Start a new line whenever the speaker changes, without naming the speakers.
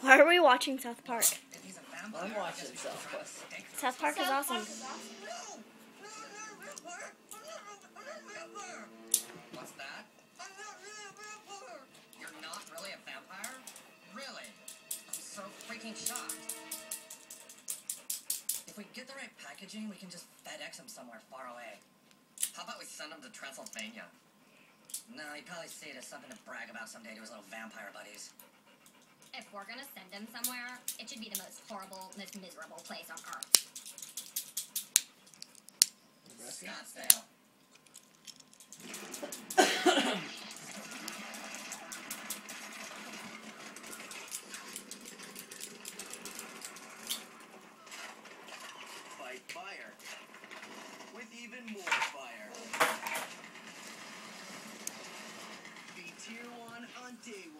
Why are we watching South Park?
If he's a vampire,
I'm watching South Park.
to stick with
South Park is awesome.
Park is awesome.
What's that? You're not really a vampire? Really? I'm so freaking shocked. If we get the right packaging, we can just FedEx him somewhere far away. How about we send him to Transylvania? No, he'd probably see it as something to brag about someday to his little vampire buddies.
If we're gonna send him somewhere, it should be the most horrible, most miserable place on earth.
Scottsdale.
Fight fire. With even more fire. Be tier one on day one.